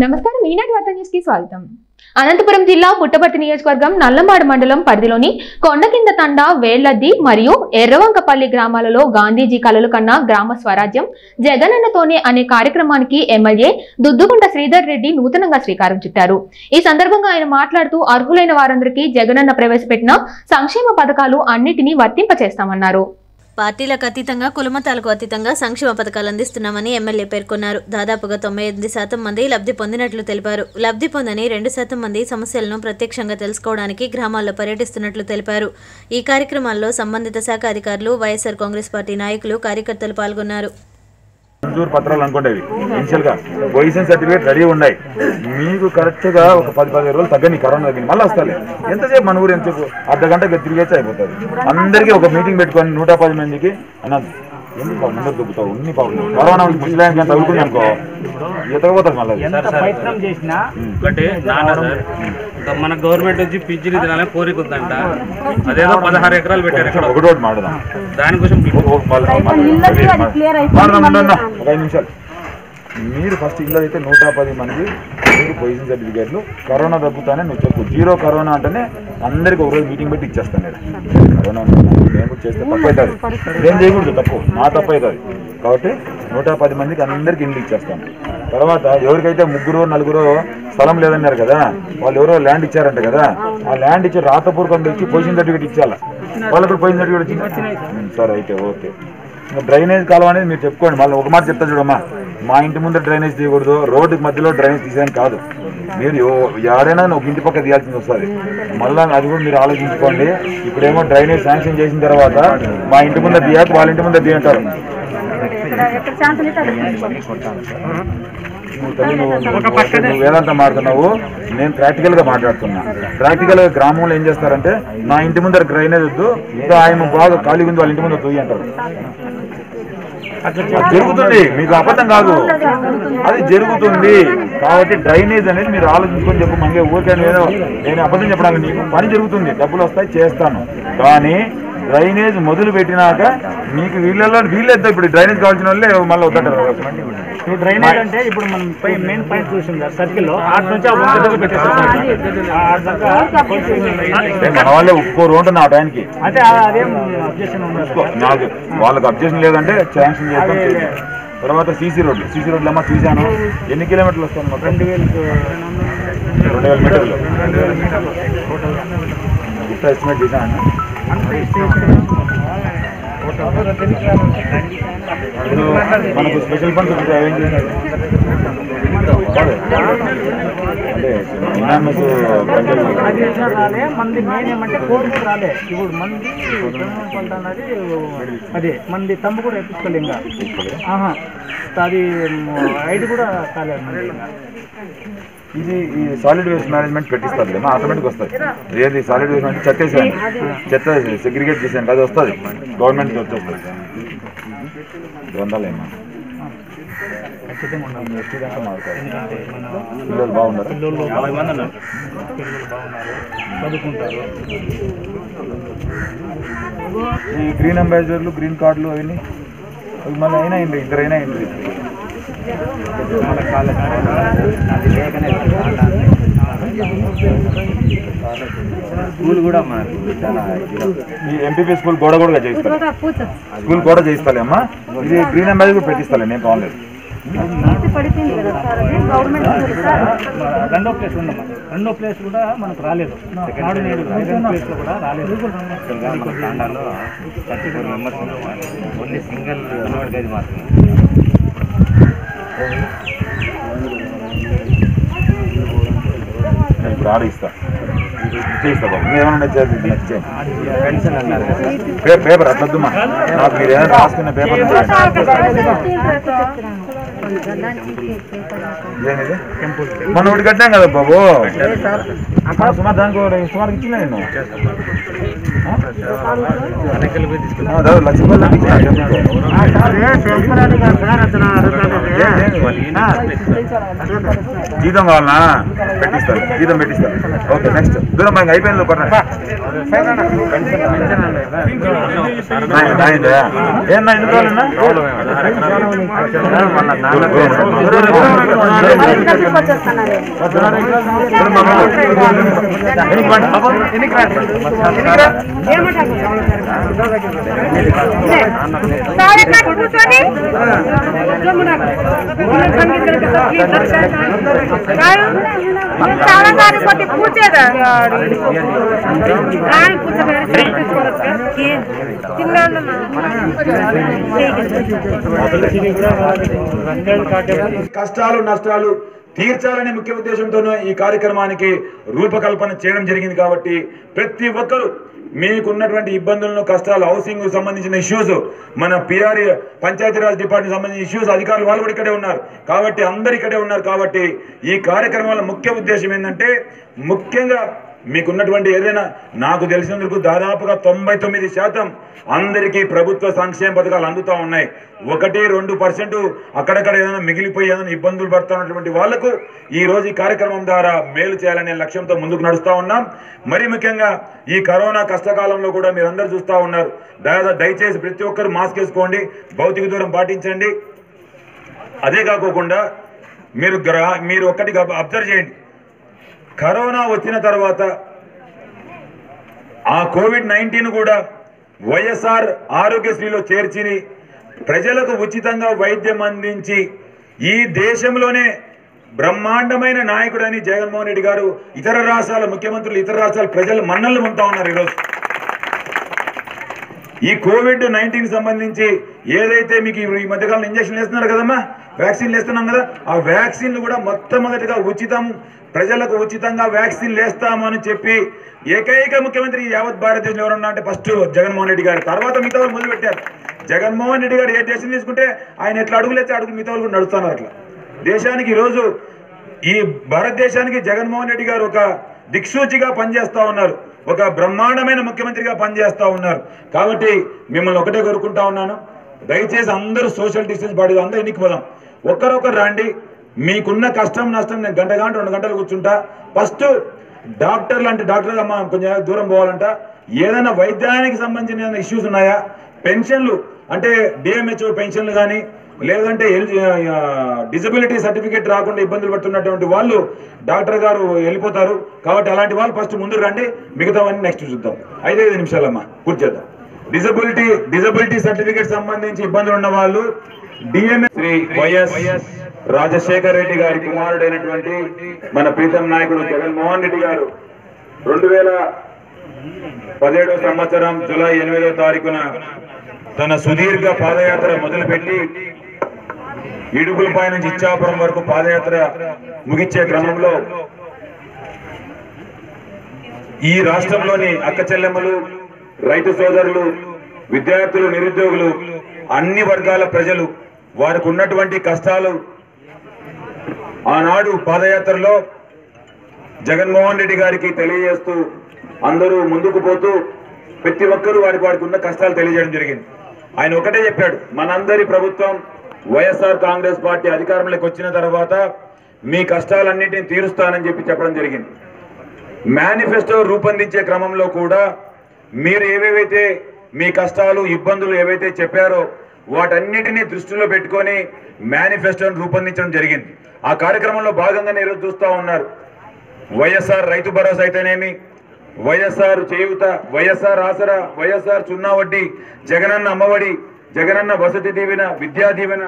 నమస్కారం ఈనాటి వార్త న్యూస్కి స్వాగతం. అనంతపురం జిల్లా పుట్టపర్తి నియోజకవర్గం నల్లమాడు మండలం పరిధిలోని కొండకింద తండ వేళ్ళద్ది మరియు ఎర్రవంకపల్లి గ్రామాలలో గాంధీజీ కలలు కన్న గ్రామ స్వరాజ్యం జగనన్నతోనే అనే కార్యక్రమానికి ఎమ్మెల్యే దుద్దుగుంట శ్రీధర్ రెడ్డి నూతనంగా శ్రీకారం చుట్టారు. ఈ సందర్భంగా ఆయన మాట్లాడుతూ అర్హులైన వారందరికీ జగనన్న ప్రవేశపెట్టిన సంక్షేమ పథకాలు అన్నిటినీ వర్తింపచేస్తామన్నారు. పార్టీలకు అతీతంగా కులమతాలకు అతీతంగా సంక్షేమ పథకాలు అందిస్తున్నామని ఎమ్మెల్యే పేర్కొన్నారు. దాదాపుగా తొంభై ఎనిమిది శాతం మంది లబ్ధి పొందినట్లు తెలిపారు. లబ్ధి పొందని రెండు శాతం మంది సమస్యలను ప్రత్యక్షంగా తెలుసుకోవడానికి గ్రామాల్లో పర్యటిస్తున్నట్లు తెలిపారు. ఈ కార్యక్రమాల్లో సంబంధిత శాఖ అధికారులు వైఎస్ఆర్ కాంగ్రెస్ పార్టీ నాయకులు కార్యకర్తలు పాల్గొన్నారు. మంజూరు పత్రాలు అనుకోండి ఇనిషియల్గా. పొజిషన్ సర్టిఫికేట్ రెడీ ఉన్నాయి. మీకు కరెక్ట్గా ఒక పది పదిహేను రోజులు తగ్గని కరోనా తగ్గింది మళ్ళీ వస్తాయి ఎంతసేపు మన ఊరు ఎంతసేపు? అర్ధ గంట తిరిగేసి అయిపోతుంది. అందరికీ ఒక మీటింగ్ పెట్టుకొని నూట పది మందికి అన్నది ఎన్ని పాపం ముందర దుబ్బుతావు ఉన్ని పాపం కరోనా ముసలానికి ఎంత తగులుకుంది అనుకో. ఎతకపోతుంది మళ్ళీ ఎంత ప్రయత్నం చేసినా ఒకటి నాన్న సార్ ఇంకా మన గవర్నమెంట్ నుంచి పింఛన్ తినాలని కోరిక ఉందంట అదేదో పదహారు ఎకరాలు పెట్టారు ఇక్కడ. ఒకటి ఒకటి మాడదాం దానికోసం ఐదు నిమిషాలు. మీరు ఫస్ట్ ఇల్లు అయితే నూట పది మంది మీరు పొజిషన్ సర్టిఫికేట్లు కరోనా తగ్గుతానే నువ్వు చెప్పు. జీరో కరోనా అంటేనే అందరికి ఒక రోజు మీటింగ్ పెట్టి ఇచ్చేస్తాను నేను. కరోనా కూడా చేస్తే తప్పు అవుతుంది. నేను చేయకూడదు తప్పు. నా తప్పు అవుతుంది. కాబట్టి నూట పది మందికి అందరికి ఇండ్లు ఇచ్చేస్తాను. తర్వాత ఎవరికైతే ముగ్గురు నలుగురు స్థలం లేదన్నారు కదా వాళ్ళు ఎవరో ల్యాండ్ ఇచ్చారంట కదా ఆ ల్యాండ్ ఇచ్చి రాతపూర్వకంగా ఇచ్చి పొజిషన్ సర్టిఫికేట్ ఇచ్చాలా వాళ్ళకి పొజిషన్ సర్టిఫికేట్ వచ్చింది? ఉం, సరే అయితే ఓకే. డ్రైనేజ్ కాలం అనేది మీరు చెప్పుకోండి. మళ్ళీ ఒక మాట చెప్తా చూడమ్మా. మా ఇంటి ముందు డ్రైనేజ్ తీయకూడదు రోడ్డుకి మధ్యలో డ్రైనేజ్ తీసేయని కాదు. మీరు ఎవ- ఎవరైనా ఒక ఇంటి పక్క తీయాల్సింది వస్తుంది మళ్ళీ అది కూడా మీరు ఆలోచించుకోండి. ఇప్పుడేమో డ్రైనేజ్ శాంక్షన్ చేసిన తర్వాత మా ఇంటి ముందు తీయాక వాళ్ళ ఇంటి ముందు తీయంటారు. నువ్వు వేదాంతం మాట్లాడుతున్నావు. నేను ప్రాక్టికల్గా మాట్లాడుతున్నా. ప్రాక్టికల్గా గ్రామంలో ఏం చేస్తారంటే నా ఇంటి ముందర డ్రైనేజ్ వద్దు ఇంకా ఆయన బాగా ఖాళీ ఉంది వాళ్ళ ఇంటి ముందర తొయ్యి అంటారు జరుగుతుంది. మీకు అబద్ధం కాదు. అది జరుగుతుంది. కాబట్టి డ్రైనేజ్ అనేది మీరు ఆలోచించుకొని చెప్పు. మంగే ఊరికే నేను అబద్ధం చెప్పడానికి నీకు పని జరుగుతుంది. డబ్బులు వస్తాయి చేస్తాను. కానీ డ్రైనేజ్ మొదలు పెట్టినాక మీకు వీళ్ళలో వీళ్ళేద్దాం. ఇప్పుడు డ్రైనేజ్ కావాల్సిన వాళ్ళే మళ్ళీ వద్దంటారు ఇప్పుడు డ్రైనేజ్ అంటే ఇప్పుడు మనం మెయిన్ పాయింట్ చూసింది సార్ సర్కిల్లో ఆట నుంచి మన వాళ్ళే ఒప్పుకోరు అంటున్నా ఆ టైంకి. అంటే అదేం అబ్జెక్షన్ నాకు వాళ్ళకి అబ్జెక్షన్ లేదంటే శాంక్షన్ చేస్తాం. తర్వాత సీసీ రోడ్లు. సీసీ రోడ్లు అమ్మా చూశాను. ఎన్ని కిలోమీటర్లు వస్తాను మొత్తం రెండు వేలకు రెండు వేల మీటర్లు. గుట్ట ఎస్టిమేట్ చేశాను. మనకు స్పెషల్ ఫండ్స్ ఉంటాయి, చేశారు రాలే మంది మెయిన్ ఏమంటే కోర్టుకు రాలే ఇప్పుడు మంది పెన్నులు అన్నది అదే మంది తమ్ము కూడా ఎప్పించుకోలే ఇంకా ఆహా అది ఐడి కూడా కాలేదు మంది ఇది ఈ సాలిడ్ వేస్ట్ మేనేజ్మెంట్ పెట్టిస్తారు మా ఆటోమేటిక్ వస్తుంది. ఏది సాలిడ్ వేస్ట్ అంటే చెత్త వేసాను చెత్త సెగ్రిగేట్ చేశాను అది వస్తుంది. గవర్నమెంట్కి వచ్చేస్తుంది. మన పిల్లలు బాగున్నారు. చదువుకుంటారు. ఈ గ్రీన్ అంబాసిడర్లు గ్రీన్ కార్డులు అవన్నీ అవి మళ్ళీ అయినా అయింది ఇద్దరైనా అయింది స్కూల్ కూడా మనకు చాలా ఈ ఎంపీపీ స్కూల్ గోడ కూడా చేయిస్తాను స్కూల్ కూడా చేయిస్తాలే అమ్మా. ఇది గ్రీన్ అంబాసిడర్ పెట్టిస్తాలే నేను కావాలి. రెండో ప్లేస్ ఉందమ్మా. రెండో ప్లేస్ కూడా మనకు రాలేదు. నాడు నేడు రెండో ప్లేస్లో కూడా రాలేదు. Thirty four members only single గది మాత్రమే. నేను ఇప్పుడు ఆడ ఇస్తా. చేయిస్తా బాబు. మీరు ఏమన్నా చేసి చేయండి పేపర్ అట్లొద్దుమా? నాకు మీరు ఏదైనా రాసుకున్న పేపర్ మొన్న ఒకటి కట్టాం కదా బాబు. అక్కడ సుమారు దానికి సుమారు ఇచ్చిన నేను. జీతం కావాలనా? పెట్టిస్తాను. జీతం పెట్టిస్తాను. ఓకే నెక్స్ట్ దూరం మనకి అయిపోయింది కొట్టండి ఏమన్నా ఎన్ని రోజులన్నా పూచేదా కష్టాలు నష్టాలు తీర్చాలనే ముఖ్య ఉద్దేశంతోనూ ఈ కార్యక్రమానికి రూపకల్పన చేయడం జరిగింది కాబట్టి ప్రతి ఒక్కరూ మీకున్నటువంటి ఇబ్బందులను కష్టాలు హౌసింగ్ సంబంధించిన ఇష్యూస్ మన పిఆర్ పంచాయతీరాజ్ డిపార్ట్మెంట్ సంబంధించిన ఇష్యూస్ అధికారులు వాళ్ళు కూడా ఇక్కడే ఉన్నారు. కాబట్టి అందరు ఇక్కడే ఉన్నారు కాబట్టి ఈ కార్యక్రమాల ముఖ్య ఉద్దేశం ఏంటంటే ముఖ్యంగా మీకున్నటువంటి ఏదైనా నాకు తెలిసినందుకు దాదాపుగా తొంభై తొమ్మిది శాతం అందరికీ ప్రభుత్వ సంక్షేమ పథకాలు అందుతూ ఉన్నాయి. ఒకటి రెండు పర్సెంట్ అక్కడక్కడ ఏదైనా మిగిలిపోయి ఏదైనా ఇబ్బందులు పడుతున్నటువంటి వాళ్ళకు ఈ రోజు ఈ కార్యక్రమం ద్వారా మేలు చేయాలనే లక్ష్యంతో ముందుకు నడుస్తూ ఉన్నాం. మరి ముఖ్యంగా ఈ కరోనా కష్టకాలంలో కూడా మీరందరూ చూస్తూ ఉన్నారు. దయచేసి ప్రతి ఒక్కరు మాస్క్ వేసుకోండి భౌతిక దూరం పాటించండి. అదే కాకోకుండా మీరు మీరు ఒక్కటి అబ్జర్వ్ చేయండి. కరోనా వచ్చిన తర్వాత ఆ కోవిడ్ నైన్టీన్ కూడా వైఎస్ఆర్ ఆరోగ్యశ్రీలో చేర్చి ప్రజలకు ఉచితంగా వైద్యం అందించి ఈ దేశంలోనే బ్రహ్మాండమైన నాయకుడని జగన్మోహన్ రెడ్డి గారు ఇతర రాష్ట్రాల ముఖ్యమంత్రులు ఇతర రాష్ట్రాల ప్రజలు మన్నలు ఉంటా ఉన్నారు ఈరోజు. ఈ కోవిడ్ నైన్టీన్ సంబంధించి ఏదైతే మీకు ఈ మధ్యకాలంలో ఇంజక్షన్లు వేస్తున్నారు కదమ్మా వ్యాక్సిన్లు వేస్తున్నాం కదా ఆ వ్యాక్సిన్లు కూడా మొట్టమొదటిగా ఉచితం ప్రజలకు ఉచితంగా వ్యాక్సిన్ లేస్తామని చెప్పి ఏకైక ముఖ్యమంత్రి యావత్ భారతదేశంలో ఎవరన్నా అంటే ఫస్ట్ జగన్మోహన్ రెడ్డి గారు. తర్వాత మిగతా వాళ్ళు మొదలు పెట్టారు జగన్మోహన్ రెడ్డి గారు ఏ దేశం తీసుకుంటే ఆయన ఎట్లా అడుగులు అడుగు మిగతా వాళ్ళు కూడా నడుస్తున్నారు అట్లా. దేశానికి ఈరోజు ఈ భారతదేశానికి జగన్మోహన్ రెడ్డి గారు ఒక దిక్సూచిగా పనిచేస్తూ ఉన్నారు. ఒక బ్రహ్మాండమైన ముఖ్యమంత్రిగా పనిచేస్తూ ఉన్నారు. కాబట్టి మిమ్మల్ని ఒకటే కోరుకుంటా ఉన్నాను. దయచేసి అందరూ సోషల్ డిస్టెన్స్ పాడి అందరూ ఎన్నికపోదాం పోదాం. రండి. మీకున్న కష్టం నష్టం నేను గంట గంట రెండు గంటలు కూర్చుంటా. ఫస్ట్ డాక్టర్లు అంటే డాక్టర్ అమ్మ కొంచెం దూరం పోవాలంట. ఏదైనా వైద్యానికి సంబంధించిన ఇష్యూస్ ఉన్నాయా? పెన్షన్లు అంటే డిఎంహెచ్ఓ పెన్షన్లు కానీ లేదంటే డిజబిలిటీ సర్టిఫికేట్ రాకుండా ఇబ్బందులు పడుతున్నటువంటి వాళ్ళు డాక్టర్ గారు వెళ్ళిపోతారు. కాబట్టి అలాంటి వాళ్ళు ఫస్ట్ ముందు రండి. మిగతావన్నీ నెక్స్ట్ చూద్దాం. ఐదైదు నిమిషాలమ్మా పూర్తి చేద్దాం. డిజబిలిటీ డిజబిలిటీ సర్టిఫికేట్ సంబంధించి ఇబ్బందులు ఉన్న వాళ్ళు శ్రీ వైఎస్ రాజశేఖర్ రెడ్డి గారి కుమారుడైనటువంటి మన ప్రీతం నాయకుడు జగన్మోహన్ రెడ్డి గారు రెండు వేల పదిహేడో సంవత్సరం జూలై ఎనిమిదో తారీఖున తన సుదీర్ఘ పాదయాత్ర మొదలుపెట్టి ఇడుగులపై నుంచి ఇచ్చాపురం వరకు పాదయాత్ర ముగించే క్రమంలో ఈ రాష్ట్రంలోని అక్క చెల్లెమ్మలు రైతు సోదరులు విద్యార్థులు నిరుద్యోగులు అన్ని వర్గాల ప్రజలు వారికి ఉన్నటువంటి కష్టాలు ఆనాడు పాదయాత్రలో జగన్మోహన్ రెడ్డి గారికి తెలియజేస్తూ అందరూ ముందుకు పోతూ ప్రతి ఒక్కరూ వారికి వారికి ఉన్న కష్టాలు తెలియజేయడం జరిగింది. ఆయన ఒకటే చెప్పాడు మనందరి ప్రభుత్వం వైఎస్ఆర్ కాంగ్రెస్ పార్టీ అధికారంలోకి వచ్చిన తర్వాత మీ కష్టాలన్నింటినీ తీరుస్తానని చెప్పి చెప్పడం జరిగింది. మేనిఫెస్టో రూపొందించే క్రమంలో కూడా మీరు ఏవేవైతే మీ కష్టాలు ఇబ్బందులు ఏవైతే చెప్పారో వాటన్నిటినీ దృష్టిలో పెట్టుకొని మేనిఫెస్టోను రూపొందించడం జరిగింది. ఆ కార్యక్రమంలో భాగంగానే ఈరోజు చూస్తూ ఉన్నారు. వైఎస్ఆర్ రైతు భరోసా అయితేనేమి? వైఎస్ఆర్ చేయూత వైఎస్ఆర్ ఆసరా వైఎస్ఆర్ చున్నా వడ్డీ జగనన్న అమ్మఒడి జగనన్న వసతి దీవెన విద్యా దీవెన.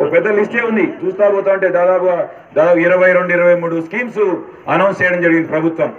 ఒక పెద్ద లిస్టే ఉంది. చూస్తా పోతా ఉంటే దాదాపు దాదాపు ఇరవై రెండు ఇరవై మూడు స్కీమ్స్ అనౌన్స్ చేయడం జరిగింది ప్రభుత్వం.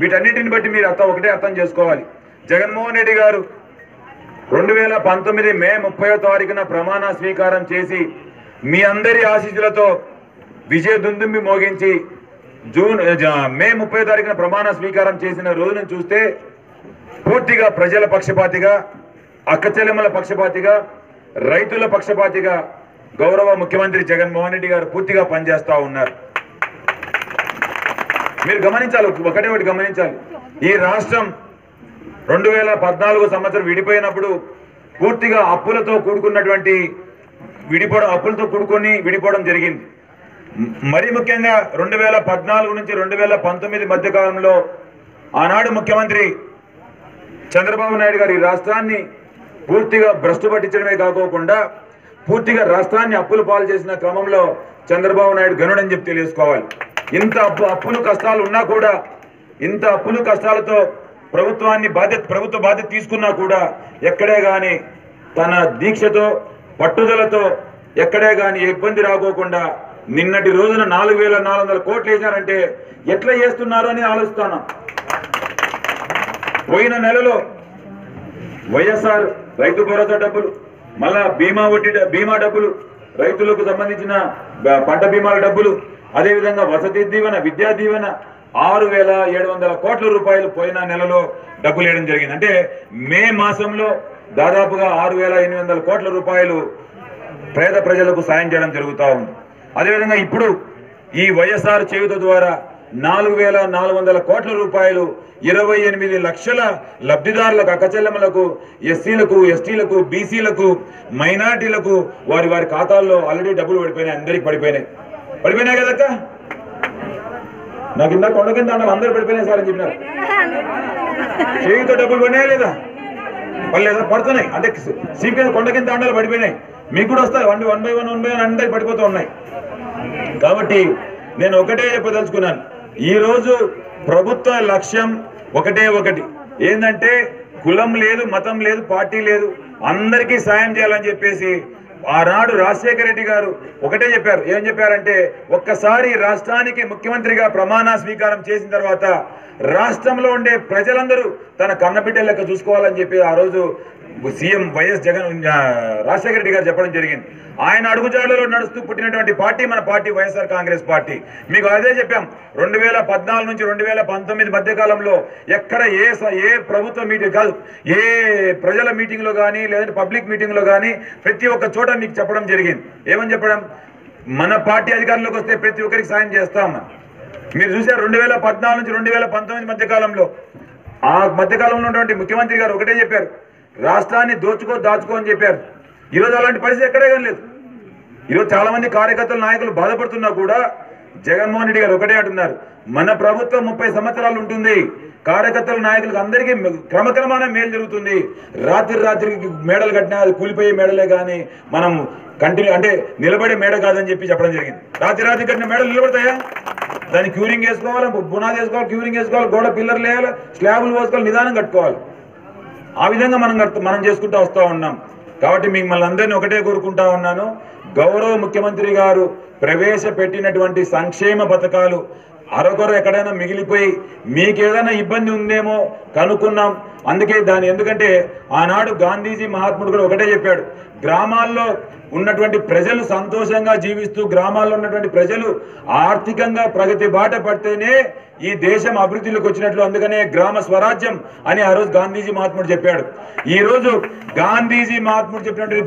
వీటన్నిటిని బట్టి మీరు అర్థం ఒకటే అర్థం చేసుకోవాలి. జగన్మోహన్ రెడ్డి గారు రెండు వేల పంతొమ్మిది మే ముప్పై తారీఖున ప్రమాణ స్వీకారం చేసి మీ అందరి ఆశీస్సులతో విజయ దుందుంబి మోగించి జూన్ మే ముప్పై తారీఖున ప్రమాణ స్వీకారం చేసిన రోజును చూస్తే పూర్తిగా ప్రజల పక్షపాతిగా అక్కచెల్లెమ్మల పక్షపాతిగా రైతుల పక్షపాతిగా గౌరవ ముఖ్యమంత్రి జగన్మోహన్ రెడ్డి గారు పూర్తిగా పనిచేస్తూ ఉన్నారు. మీరు గమనించాలి ఒకటే ఒకటి గమనించాలి. ఈ రాష్ట్రం రెండు వేల పద్నాలుగు సంవత్సరం విడిపోయినప్పుడు పూర్తిగా అప్పులతో కూడుకున్నటువంటి విడిపోవడం అప్పులతో కూడుకొని విడిపోవడం జరిగింది. మరీ ముఖ్యంగా రెండు వేల పద్నాలుగు నుంచి రెండు వేల పంతొమ్మిది మధ్యకాలంలో ఆనాడు ముఖ్యమంత్రి చంద్రబాబు నాయుడు గారు ఈ రాష్ట్రాన్ని పూర్తిగా భ్రష్టు పట్టించడమే కాకోకుండా పూర్తిగా రాష్ట్రాన్ని అప్పులు పాలు చేసిన క్రమంలో చంద్రబాబు నాయుడు గనుడని చెప్పి తెలియసుకోవాలి ఇంత అప్పు అప్పులు కష్టాలు ఉన్నా కూడా ఇంత అప్పులు కష్టాలతో ప్రభుత్వాన్ని బాధ్యత ప్రభుత్వ బాధ్యత తీసుకున్నా కూడా ఎక్కడే కానీ తన దీక్షతో పట్టుదలతో ఎక్కడే కానీ ఇబ్బంది రాకోకుండా నిన్నటి రోజున నాలుగు వేల నాలుగు వందల కోట్లు వేశారంటే ఎట్లా చేస్తున్నారు అని ఆలోచిస్తాను. పోయిన నెలలో వైఎస్ఆర్ రైతు భరోసా డబ్బులు మళ్ళా బీమా వడ్డీ బీమా డబ్బులు రైతులకు సంబంధించిన పంట బీమాల డబ్బులు అదేవిధంగా వసతి దీవెన విద్యా దీవెన ఆరు వేల ఏడు వందల కోట్ల రూపాయలు పోయిన నెలలో డబ్బులు వేయడం జరిగింది. అంటే మే మాసంలో దాదాపుగా ఆరు వేల ఎనిమిది వందల కోట్ల రూపాయలు పేద ప్రజలకు సాయం చేయడం జరుగుతూ ఉంది. అదేవిధంగా ఇప్పుడు ఈ వైఎస్ఆర్ చేయుత ద్వారా నాలుగు వేల నాలుగు వందల కోట్ల రూపాయలు ఇరవై ఎనిమిది లక్షల లబ్ధిదారులకు అక్కచెల్లెమ్మలకు ఎస్సీలకు ఎస్టీలకు బీసీలకు మైనార్టీలకు వారి వారి ఖాతాల్లో ఆల్రెడీ డబ్బులు పడిపోయినాయి అందరికి పడిపోయినాయి. పడిపోయినాయి కదక్క? నాకు కింద కొండ కింద అన్నం అందరూ పడిపోయినాయి సార్ అని చెప్పినారు. చేయితో డబ్బులు పడినాయా లేదా? పడలేదా పడుతున్నాయి. అంటే సీప్ కింద కొండ కింద అండాలు పడిపోయినాయి. మీకు కూడా వస్తాయి. One one by one one by one అందరికి పడిపోతూ ఉన్నాయి. కాబట్టి నేను ఒకటే చెప్పదలుచుకున్నాను. ఈరోజు ప్రభుత్వ లక్ష్యం ఒకటే ఒకటి. ఏంటంటే కులం లేదు మతం లేదు పార్టీ లేదు. అందరికీ సాయం చేయాలని చెప్పేసి ఆనాడు రాజశేఖర రెడ్డి గారు ఒకటే చెప్పారు. ఏం చెప్పారంటే ఒక్కసారి రాష్ట్రానికి ముఖ్యమంత్రిగా ప్రమాణ స్వీకారం చేసిన తర్వాత రాష్ట్రంలో ఉండే ప్రజలందరూ తన కన్నబిడ్డ లెక్క చూసుకోవాలని చెప్పి ఆ రోజు సీఎం వైఎస్ జగన్ రాజశేఖర రెడ్డి గారు చెప్పడం జరిగింది. ఆయన అడుగుజాడలో నడుస్తూ పుట్టినటువంటి పార్టీ మన పార్టీ వైఎస్ఆర్ కాంగ్రెస్ పార్టీ. మీకు అదే చెప్పాం. రెండు వేల పద్నాలుగు నుంచి రెండు వేల పంతొమ్మిది మధ్య కాలంలో ఎక్కడ ఏ ఏ ప్రభుత్వ మీటింగ్ కాదు ఏ ప్రజల మీటింగ్లో కానీ లేదంటే పబ్లిక్ మీటింగ్లో కానీ ప్రతి ఒక్క చోట మీకు చెప్పడం జరిగింది. ఏమని చెప్పడం? మన పార్టీ అధికారంలోకి వస్తే ప్రతి ఒక్కరికి సాయం చేస్తామని మీరు చూసారు రెండు వేల పద్నాలుగు నుంచి రెండు వేల పంతొమ్మిది మధ్య కాలంలో ఆ మధ్యకాలంలో ఉన్నటువంటి ముఖ్యమంత్రి గారు ఒకటే చెప్పారు రాష్ట్రాన్ని దోచుకో దాచుకో అని చెప్పారు. ఈరోజు అలాంటి పరిస్థితి ఎక్కడే కానీ లేదు ఈరోజు చాలా మంది కార్యకర్తలు నాయకులు బాధపడుతున్నా కూడా జగన్మోహన్ రెడ్డి గారు ఒకటే అంటున్నారు మన ప్రభుత్వం ముప్పై సంవత్సరాలు ఉంటుంది కార్యకర్తల నాయకులకు అందరికీ క్రమక్రమాన మేలు జరుగుతుంది. రాత్రి రాత్రికి మేడలు కట్టినా అది కూలిపోయే మేడలే కానీ మనం కంటిన్యూ అంటే నిలబడే మేడ కాదని చెప్పి చెప్పడం జరిగింది. రాత్రి రాత్రి కట్టిన మేడలు నిలబడతాయా? దాన్ని క్యూరింగ్ వేసుకోవాలి బునాది వేసుకోవాలి క్యూరింగ్ వేసుకోవాలి గోడ పిల్లర్లు వేయాలి స్లాబులు పోసుకోవాలి నిదానం కట్టుకోవాలి. ఆ విధంగా మనం మనం చేసుకుంటూ వస్తూ ఉన్నాం. కాబట్టి మిమ్మల్ని అందరినీ ఒకటే కోరుకుంటా ఉన్నాను. గౌరవ ముఖ్యమంత్రి గారు ప్రవేశపెట్టినటువంటి సంక్షేమ పథకాలు అరకొర ఎక్కడైనా మిగిలిపోయి మీకేదైనా ఇబ్బంది ఉందేమో కనుక్కున్నాం. అందుకే దాని ఎందుకంటే ఆనాడు గాంధీజీ మహాత్ముడు కూడా ఒకటే చెప్పాడు. గ్రామాల్లో ఉన్నటువంటి ప్రజలు సంతోషంగా జీవిస్తూ గ్రామాల్లో ఉన్నటువంటి ప్రజలు ఆర్థికంగా ప్రగతి బాట పడితేనే ఈ దేశం అభివృద్ధిలోకి వచ్చినట్లు అందుకనే గ్రామ స్వరాజ్యం అని ఆ రోజు గాంధీజీ మహాత్ముడు చెప్పాడు. ఈ రోజు గాంధీజీ మహాత్ముడు చెప్పినటువంటి